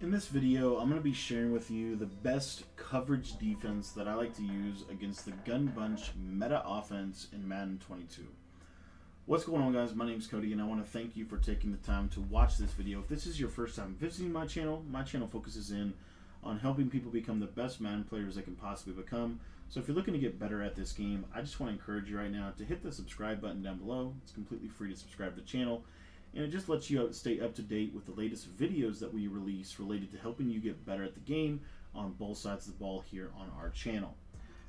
In this video, I'm going to be sharing with you the best coverage defense that I like to use against the Gun Bunch meta offense in Madden 22. What's going on guys, my name is Cody and I want to thank you for taking the time to watch this video. If this is your first time visiting my channel, my channel focuses in on helping people become the best Madden players they can possibly become. So if you're looking to get better at this game, I just want to encourage you right now to hit the subscribe button down below. It's completely free to subscribe to the channel and it just lets you stay up to date with the latest videos that we release related to helping you get better at the game on both sides of the ball here on our channel.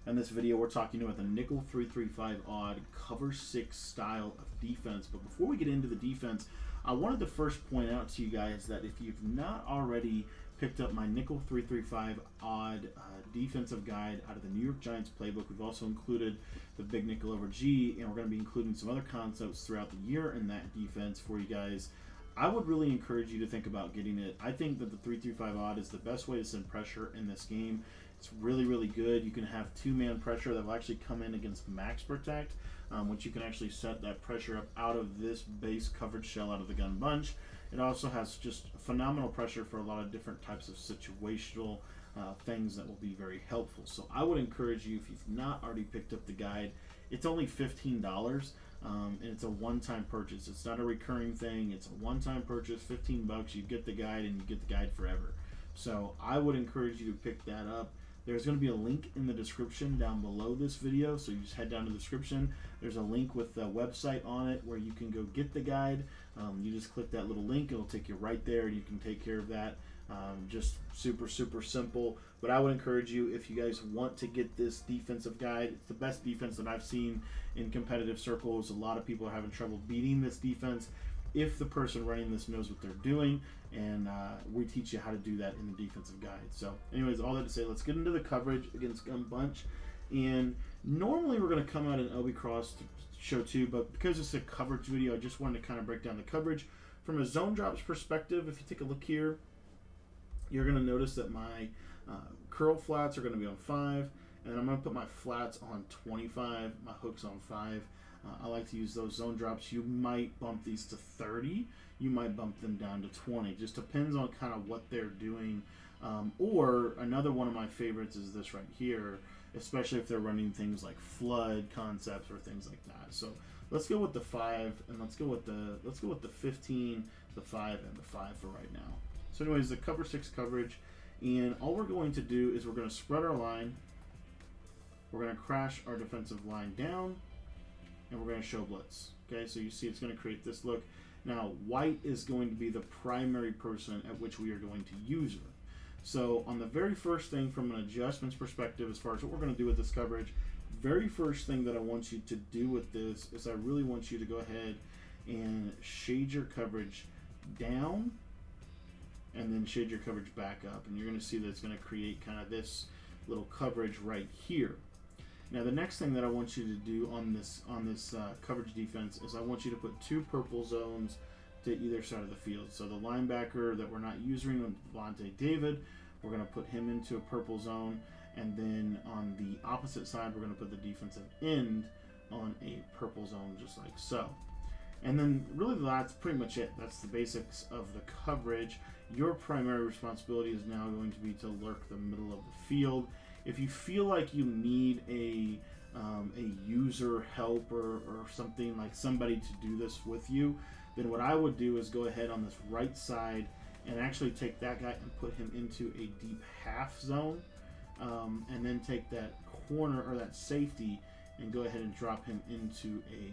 In this video, we're talking about the nickel 335 odd cover six style of defense. But before we get into the defense, I wanted to first point out to you guys that if you've not already picked up my nickel 335 odd uh, defensive guide out of the New York Giants playbook. We've also included the big nickel over G, and we're going to be including some other concepts throughout the year in that defense for you guys. I would really encourage you to think about getting it. I think that the 335 odd is the best way to send pressure in this game. It's really, really good. You can have two-man pressure that will actually come in against max protect, um, which you can actually set that pressure up out of this base covered shell out of the gun bunch. It also has just phenomenal pressure for a lot of different types of situational uh, things that will be very helpful. So I would encourage you, if you've not already picked up the guide, it's only $15 um, and it's a one-time purchase. It's not a recurring thing. It's a one-time purchase, 15 bucks. You get the guide and you get the guide forever. So I would encourage you to pick that up. There's going to be a link in the description down below this video. So you just head down to the description. There's a link with the website on it where you can go get the guide. Um, you just click that little link. It'll take you right there. and You can take care of that. Um, just super, super simple. But I would encourage you, if you guys want to get this defensive guide, it's the best defense that I've seen in competitive circles. A lot of people are having trouble beating this defense if the person running this knows what they're doing. And uh, we teach you how to do that in the defensive guide. So, anyways, all that to say, let's get into the coverage against Gun Bunch. And normally we're going to come out in LB Cross to show two, but because it's a coverage video, I just wanted to kind of break down the coverage. From a zone drops perspective, if you take a look here, you're going to notice that my uh, curl flats are going to be on 5, and I'm going to put my flats on 25, my hooks on 5. Uh, I like to use those zone drops. You might bump these to 30. You might bump them down to 20. Just depends on kind of what they're doing. Um, or another one of my favorites is this right here, especially if they're running things like flood concepts or things like that. So let's go with the five, and let's go with the let's go with the 15, the five, and the five for right now. So anyways, the cover six coverage, and all we're going to do is we're going to spread our line. We're going to crash our defensive line down and we're going to show blitz. Okay, so you see it's going to create this look. Now, white is going to be the primary person at which we are going to user. So on the very first thing from an adjustments perspective, as far as what we're going to do with this coverage, very first thing that I want you to do with this is I really want you to go ahead and shade your coverage down and then shade your coverage back up. And you're going to see that it's going to create kind of this little coverage right here. Now the next thing that I want you to do on this on this uh, coverage defense is I want you to put two purple zones to either side of the field. So the linebacker that we're not using, Lavonte David, we're going to put him into a purple zone, and then on the opposite side, we're going to put the defensive end on a purple zone, just like so. And then really that's pretty much it. That's the basics of the coverage. Your primary responsibility is now going to be to lurk the middle of the field if you feel like you need a um, a user help or, or something like somebody to do this with you, then what I would do is go ahead on this right side and actually take that guy and put him into a deep half zone, um, and then take that corner or that safety and go ahead and drop him into a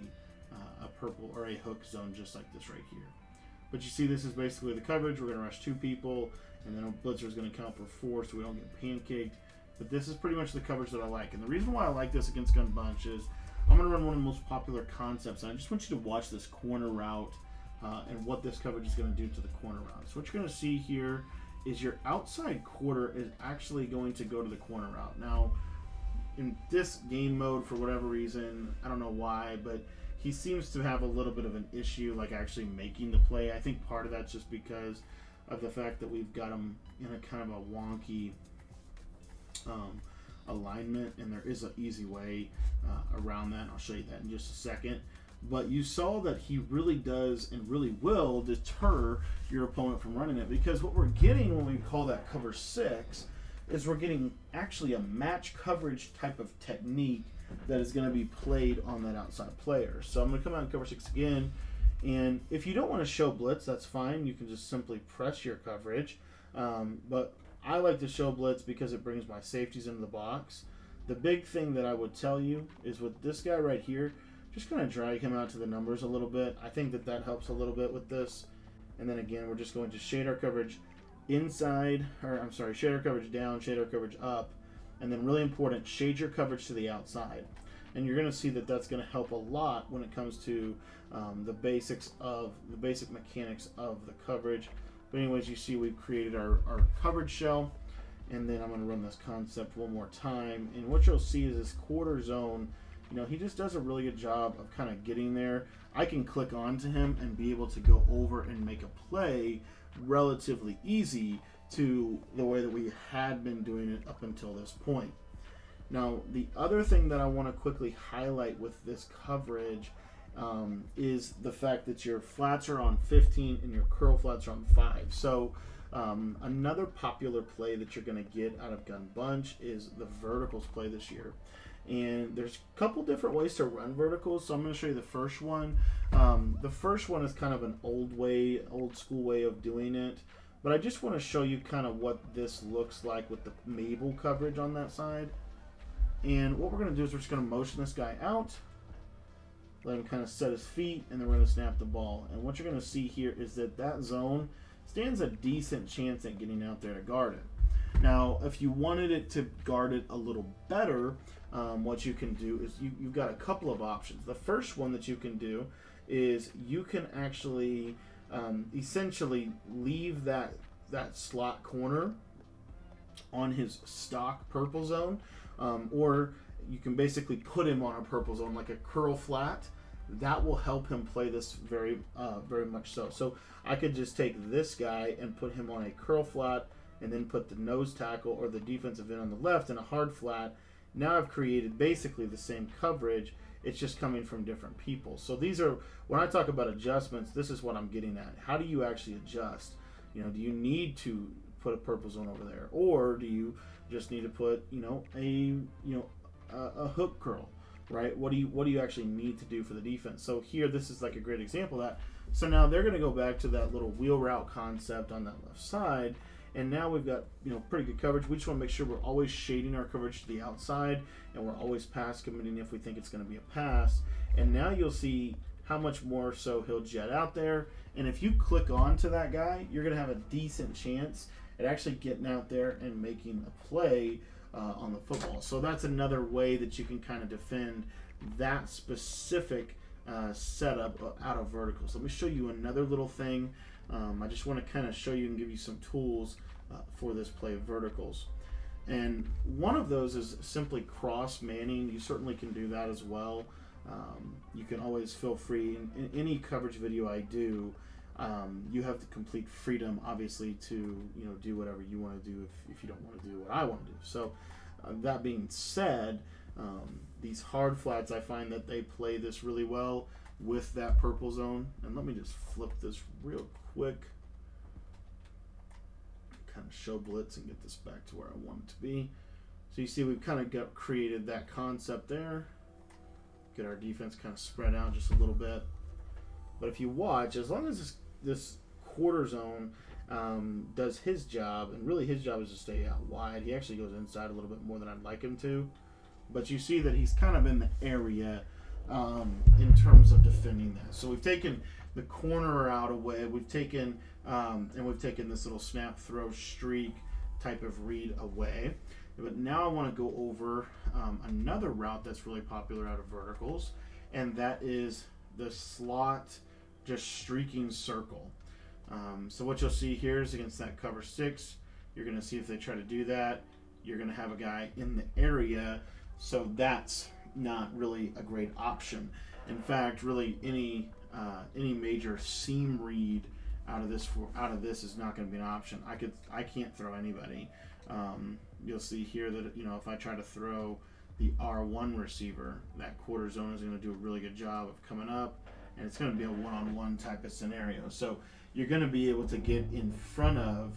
uh, a purple or a hook zone just like this right here. But you see, this is basically the coverage. We're going to rush two people, and then a blitzer is going to count for four so we don't get pancaked. But this is pretty much the coverage that I like. And the reason why I like this against Gun Bunch is I'm going to run one of the most popular concepts. And I just want you to watch this corner route uh, and what this coverage is going to do to the corner route. So what you're going to see here is your outside quarter is actually going to go to the corner route. Now, in this game mode, for whatever reason, I don't know why, but he seems to have a little bit of an issue, like actually making the play. I think part of that's just because of the fact that we've got him in a kind of a wonky um, alignment, and there is an easy way uh, around that. I'll show you that in just a second. but you saw that he really does and really will deter your opponent from running it because what we're getting when we call that cover six is we're getting actually a match coverage type of technique that is going to be played on that outside player. So I'm going to come out and cover six again. And if you don't want to show blitz, that's fine. You can just simply press your coverage. Um, but I like to show blitz because it brings my safeties into the box. The big thing that I would tell you is with this guy right here, just kind of drag him out to the numbers a little bit. I think that that helps a little bit with this. And then again, we're just going to shade our coverage inside, or I'm sorry, shade our coverage down, shade our coverage up, and then really important, shade your coverage to the outside. And you're going to see that that's going to help a lot when it comes to um, the basics of the basic mechanics of the coverage. But anyways, you see we've created our, our coverage shell, and then I'm going to run this concept one more time. And what you'll see is this quarter zone you know, he just does a really good job of kind of getting there. I can click onto him and be able to go over and make a play relatively easy to the way that we had been doing it up until this point. Now, the other thing that I want to quickly highlight with this coverage um, is the fact that your flats are on 15 and your curl flats are on 5. So, um, another popular play that you're going to get out of Gun Bunch is the verticals play this year. And there's a couple different ways to run verticals so i'm going to show you the first one. Um, the first one is kind of an old way old school way of doing it but i just want to show you kind of what this looks like with the mabel coverage on that side. And what we're going to do is we're just going to motion this guy out let him kind of set his feet and then we're going to snap the ball and what you're going to see here is that that zone stands a decent chance at getting out there to guard it now, if you wanted it to guard it a little better, um, what you can do is you, you've got a couple of options. The first one that you can do is you can actually um, essentially leave that that slot corner on his stock purple zone, um, or you can basically put him on a purple zone like a curl flat. That will help him play this very, uh, very much so. So I could just take this guy and put him on a curl flat and then put the nose tackle or the defensive end on the left in a hard flat. Now I've created basically the same coverage. It's just coming from different people. So these are when I talk about adjustments, this is what I'm getting at. How do you actually adjust? You know, do you need to put a purple zone over there, or do you just need to put you know a you know a, a hook curl? right? What do you what do you actually need to do for the defense? So here, this is like a great example of that. So now they're going to go back to that little wheel route concept on that left side, and now we've got you know pretty good coverage. We just want to make sure we're always shading our coverage to the outside, and we're always pass committing if we think it's going to be a pass. And now you'll see how much more so he'll jet out there. And if you click on to that guy, you're going to have a decent chance at actually getting out there and making a play uh, on the football. So that's another way that you can kind of defend that specific uh, setup out of verticals. Let me show you another little thing um, I just want to kind of show you and give you some tools uh, for this play of verticals. And one of those is simply cross manning. You certainly can do that as well. Um, you can always feel free in, in, any coverage video I do. Um, you have the complete freedom, obviously, to you know do whatever you want to do if, if you don't want to do what I want to do. So, uh, that being said, um, these hard flats, I find that they play this really well with that purple zone. And let me just flip this real quick. Kind of show blitz and get this back to where I want it to be. So you see we've kind of got created that concept there. Get our defense kind of spread out just a little bit. But if you watch, as long as this, this quarter zone um, does his job, and really his job is to stay out wide. He actually goes inside a little bit more than I'd like him to. But you see that he's kind of in the area um, in terms of defending that. So we've taken the corner out away. We've taken um, and we've taken this little snap throw streak type of read away. But now I want to go over um, another route that's really popular out of verticals, and that is the slot just streaking circle. Um, so what you'll see here is against that cover six, you're going to see if they try to do that, you're going to have a guy in the area. So that's not really a great option. In fact, really any uh, any major seam read out of this for, out of this is not going to be an option. I could I can't throw anybody. Um, you'll see here that you know if I try to throw the R1 receiver, that quarter zone is going to do a really good job of coming up, and it's going to be a one-on-one type of scenario. So you're going to be able to get in front of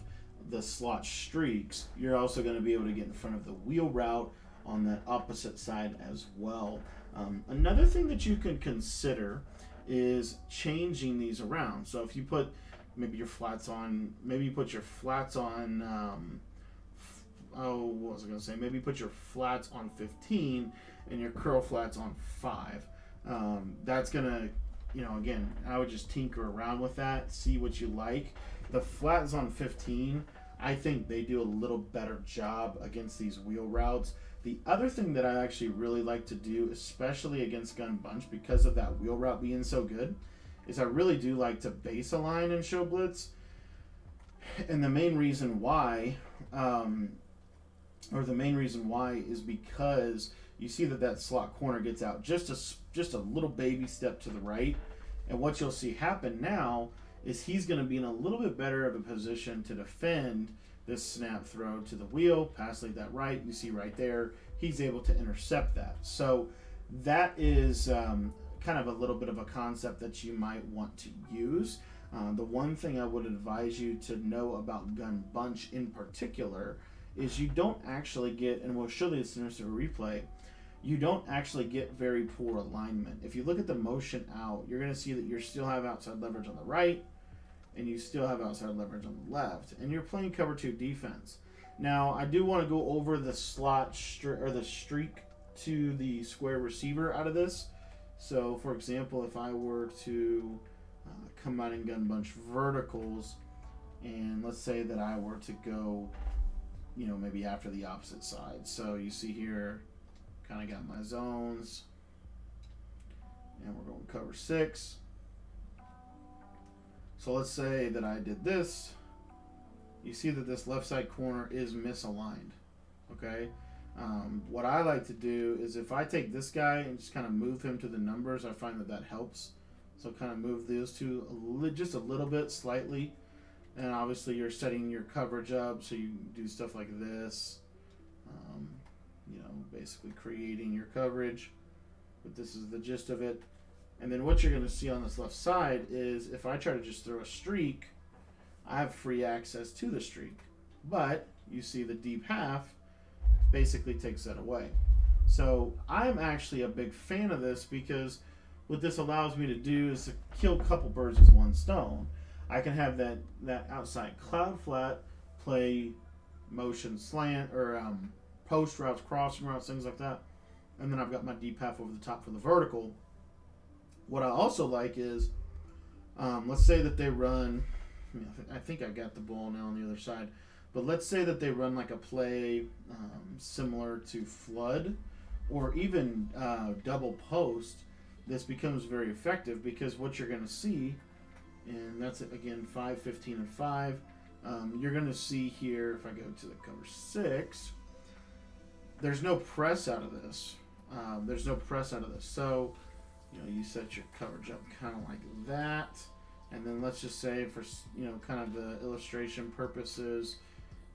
the slot streaks. You're also going to be able to get in front of the wheel route on that opposite side as well. Um, another thing that you can consider is changing these around. So if you put maybe your flats on, maybe you put your flats on, um, oh, what was I going to say? Maybe put your flats on 15 and your curl flats on 5. Um, that's going to, you know, again, I would just tinker around with that, see what you like. The flats on 15, I think they do a little better job against these wheel routes. The other thing that I actually really like to do, especially against Gun Bunch, because of that wheel route being so good, is I really do like to base align and show blitz. And the main reason why, um, or the main reason why, is because you see that that slot corner gets out just a just a little baby step to the right, and what you'll see happen now is he's going to be in a little bit better of a position to defend this snap throw to the wheel, pass lead that right. You see right there, he's able to intercept that. So that is um, kind of a little bit of a concept that you might want to use. Uh, the one thing I would advise you to know about Gun Bunch in particular is you don't actually get, and we'll show this in a replay, you don't actually get very poor alignment. If you look at the motion out, you're going to see that you still have outside leverage on the right, and you still have outside leverage on the left, and you're playing cover two defense. Now, I do want to go over the slot or the streak to the square receiver out of this. So, for example, if I were to uh, come and gun bunch verticals, and let's say that I were to go, you know, maybe after the opposite side. So you see here, kind of got my zones, and we're going to cover six. So let's say that I did this. You see that this left side corner is misaligned. Okay. Um, what I like to do is if I take this guy and just kind of move him to the numbers, I find that that helps. So kind of move those two a just a little bit, slightly. And obviously you're setting your coverage up so you do stuff like this. Um, you know, basically creating your coverage. But this is the gist of it. And then what you're going to see on this left side is if I try to just throw a streak, I have free access to the streak. But you see the deep half basically takes that away. So I'm actually a big fan of this because what this allows me to do is to kill a couple birds with one stone. I can have that, that outside cloud flat play motion slant or um, post routes, crossing routes, things like that. And then I've got my deep half over the top for the vertical what I also like is, um, let's say that they run. I think I got the ball now on the other side, but let's say that they run like a play um, similar to flood, or even uh, double post. This becomes very effective because what you're going to see, and that's it again 5, 15, and 5. Um, you're going to see here, if I go to the cover 6, there's no press out of this. Um, there's no press out of this. So you know, you set your coverage up kind of like that. And then let's just say for, you know, kind of the illustration purposes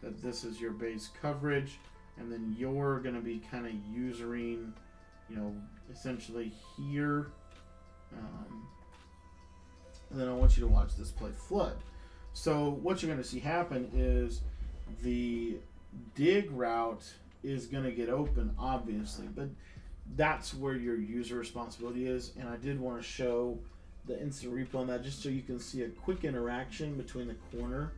that this is your base coverage. And then you're going to be kind of usering, you know, essentially here. Um, and then I want you to watch this play flood. So what you're going to see happen is the dig route is going to get open, obviously. But that's where your user responsibility is. And I did want to show the instant replay on that just so you can see a quick interaction between the corner,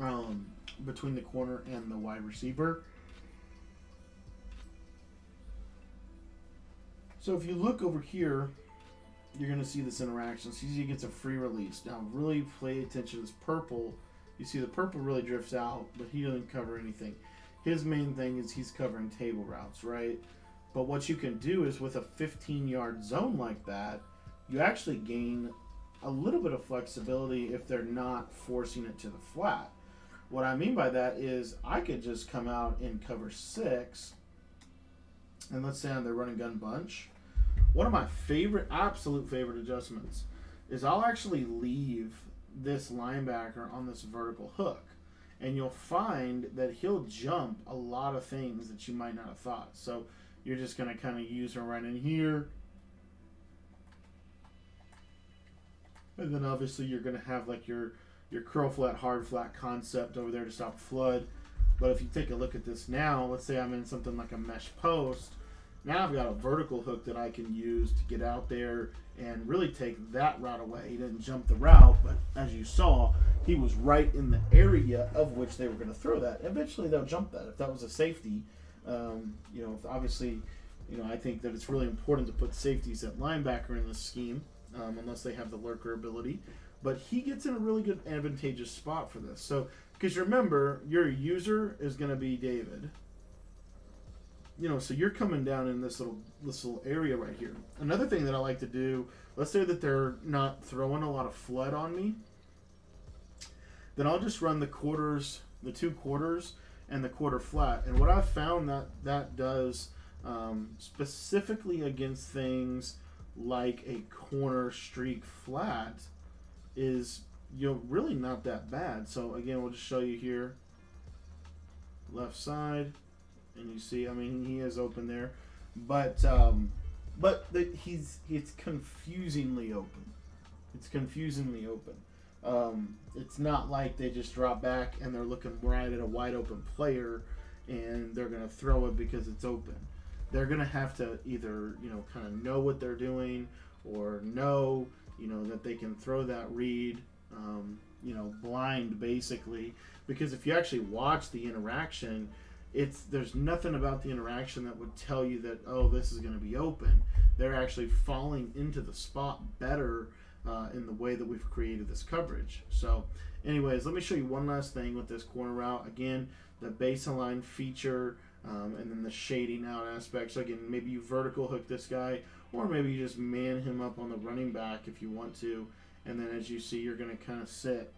um, between the corner and the wide receiver. So if you look over here, you're going to see this interaction. He gets a free release. Now really pay attention to this purple. You see the purple really drifts out, but he doesn't cover anything. His main thing is he's covering table routes, right? But what you can do is with a 15 yard zone like that, you actually gain a little bit of flexibility if they're not forcing it to the flat. What I mean by that is I could just come out in cover six, and let's say they're running gun bunch. One of my favorite, absolute favorite adjustments is I'll actually leave this linebacker on this vertical hook. And you'll find that he'll jump a lot of things that you might not have thought. So you're just going to kind of user right in here. And then obviously you're going to have like your your curl flat, hard flat concept over there to stop flood. But if you take a look at this now, let's say I'm in something like a mesh post. Now I've got a vertical hook that I can use to get out there and really take that route away. He didn't jump the route, but as you saw, he was right in the area of which they were going to throw that. Eventually they'll jump that. If that was a safety, um, you know, obviously, you know, I think that it's really important to put safeties at linebacker in this scheme, um, unless they have the lurker ability. But he gets in a really good advantageous spot for this. So, because remember, your user is going to be David. You know, so you're coming down in this little this little area right here. Another thing that I like to do, let's say that they're not throwing a lot of flood on me, then I'll just run the quarters, the two quarters, and the quarter flat. And what I've found that that does um, specifically against things like a corner streak flat is you know really not that bad. So again, we'll just show you here, left side, and you see, I mean, he is open there, but um, but the, he's it's confusingly open. It's confusingly open. Um, it's not like they just drop back and they're looking right at a wide open player and they're going to throw it because it's open. They're going to have to either, you know, kind of know what they're doing or know, you know, that they can throw that read, um, you know, blind basically. Because if you actually watch the interaction, it's there's nothing about the interaction that would tell you that oh this is going to be open. They're actually falling into the spot better uh, in the way that we've created this coverage. So anyways, let me show you one last thing with this corner route. Again, the base align feature um, and then the shading out aspect. So again, maybe you vertical hook this guy or maybe you just man him up on the running back if you want to. And then as you see, you're going to kind of sit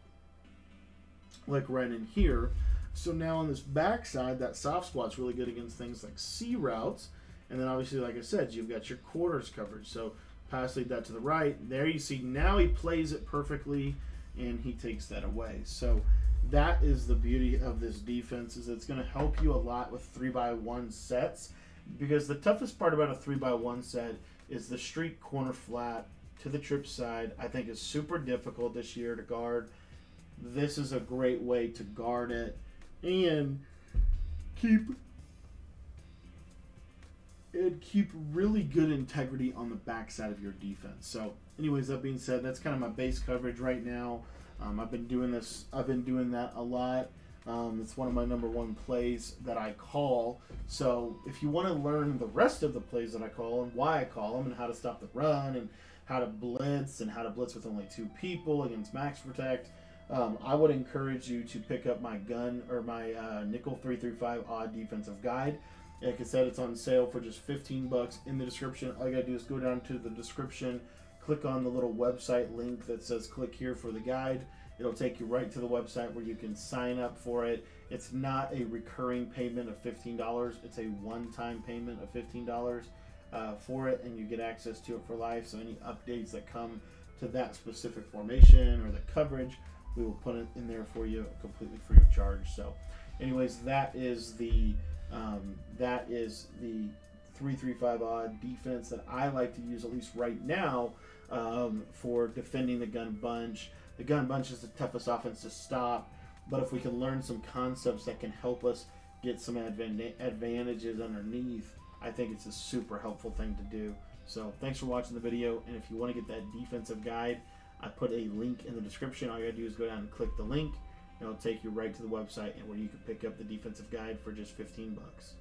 like right in here. So now on this backside, that soft squat's really good against things like C routes. And then obviously, like I said, you've got your quarters coverage. So pass lead that to the right. There you see now he plays it perfectly and he takes that away. So that is the beauty of this defense is it's going to help you a lot with 3 by one sets because the toughest part about a 3 by one set is the street corner flat to the trip side. I think is super difficult this year to guard. This is a great way to guard it and keep it'd keep really good integrity on the backside of your defense. So, anyways, that being said, that's kind of my base coverage right now. Um, I've been doing this. I've been doing that a lot. Um, it's one of my number one plays that I call. So, if you want to learn the rest of the plays that I call and why I call them and how to stop the run and how to blitz and how to blitz with only two people against max protect, um, I would encourage you to pick up my gun or my uh, nickel 335 odd defensive guide. Like I said, it's on sale for just 15 bucks in the description. All you gotta do is go down to the description, click on the little website link that says click here for the guide. It'll take you right to the website where you can sign up for it. It's not a recurring payment of $15. It's a one-time payment of $15 uh, for it, and you get access to it for life. So any updates that come to that specific formation or the coverage, we will put it in there for you completely free of charge. So anyways, that is the um, that is the 335 odd defense that I like to use, at least right now, um, for defending the gun bunch. The gun bunch is the toughest offense to stop, but if we can learn some concepts that can help us get some advantages underneath, I think it's a super helpful thing to do. So thanks for watching the video, and if you want to get that defensive guide, I put a link in the description. All you gotta do is go down and click the link. and It'll take you right to the website and where you can pick up the defensive guide for just 15 bucks.